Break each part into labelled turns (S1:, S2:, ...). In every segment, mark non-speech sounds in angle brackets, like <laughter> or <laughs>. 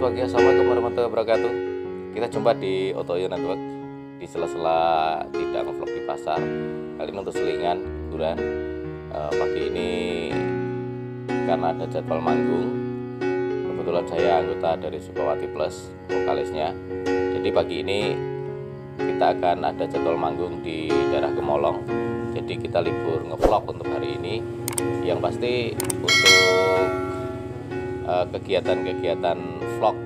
S1: wabarakatuh. Kita jumpa di Otoyo Network di sela-sela tidak ngevlog di pasar. Kali ini untuk selingan hiburan Eh, pagi ini karena ada jadwal manggung. Kebetulan saya anggota dari Sukawati Plus, vokalisnya. Jadi pagi ini kita akan ada jadwal manggung di daerah Gemolong. Jadi kita libur ngevlog untuk hari ini. Yang pasti untuk eh, kegiatan-kegiatan vlog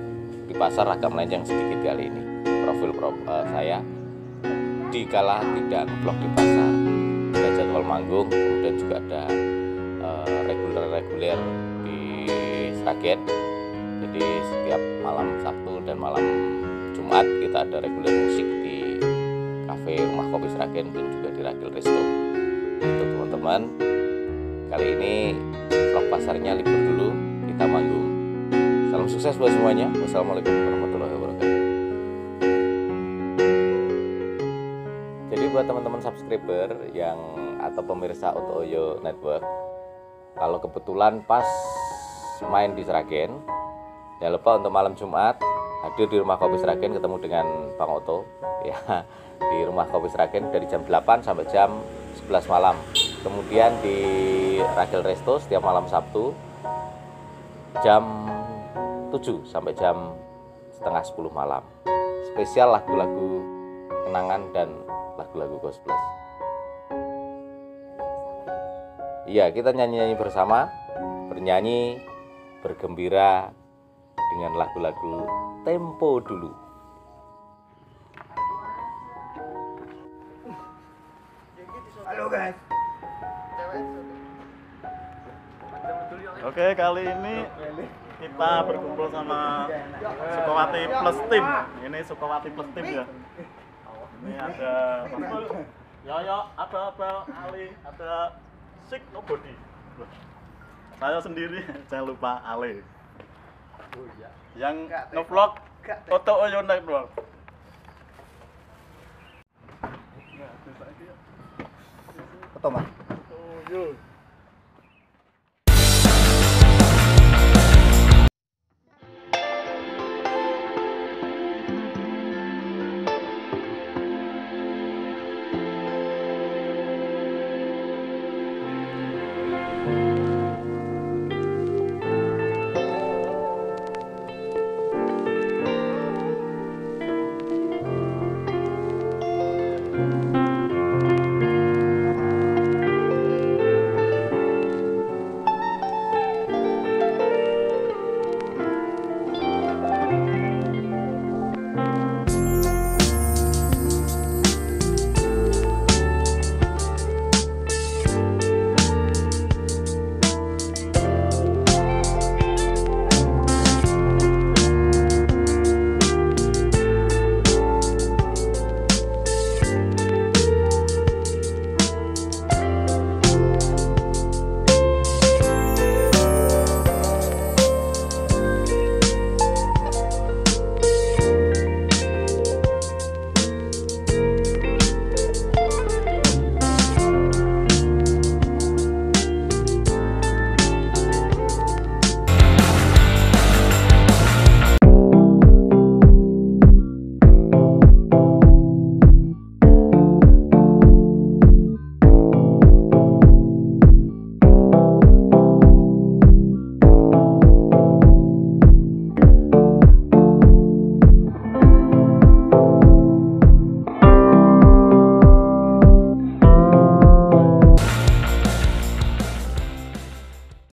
S1: di pasar agak melenceng sedikit kali ini. Profil pro, eh, saya dikala tidak vlog di pasar. Ada jadwal manggung kemudian juga ada eh, reguler-reguler di Sragen. Jadi setiap malam Sabtu dan malam Jumat kita ada reguler musik di kafe Rumah Kopi Sragen dan juga di Ragil Resto. Untuk teman-teman kali ini vlog pasarnya libur kita manggung. Salam sukses buat semuanya. Wassalamualaikum warahmatullahi wabarakatuh. Jadi buat teman-teman subscriber yang atau pemirsa Otoyo Network kalau kebetulan pas main di Sragen jangan lupa untuk malam Jumat hadir di rumah kopi Sragen ketemu dengan Bang Oto. <laughs> Ya di rumah kopi Sragen dari jam 8 sampai jam 11 malam. Kemudian di Ragil Resto setiap malam Sabtu jam 7 sampai jam setengah 10 malam. Spesial lagu-lagu kenangan dan lagu-lagu gospel. Iya kita nyanyi-nyanyi bersama bernyanyi bergembira dengan lagu-lagu tempo dulu.
S2: Halo guys.
S3: Oke, kali ini kita berkumpul sama Sukawati Plus Team. Ini Sukawati Plus Team ya. Ini ada Yoyo, ada Abel, Ali, ada Sik Nobody. Loh, Saya sendiri, <laughs> jangan lupa Ali. Yang ngevlog Oto Oyo Network.
S2: Foto mas.
S3: Oyo.